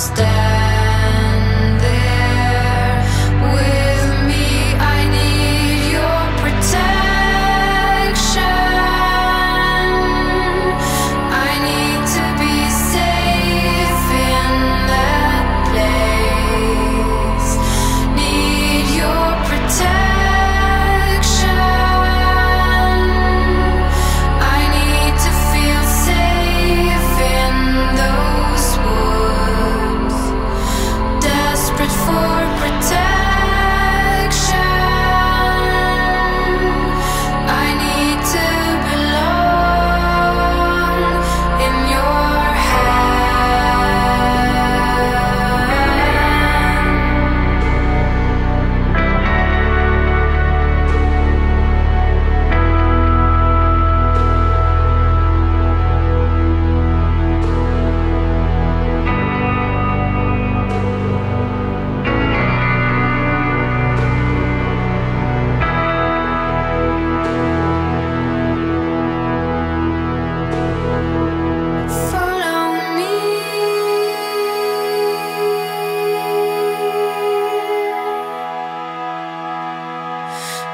Come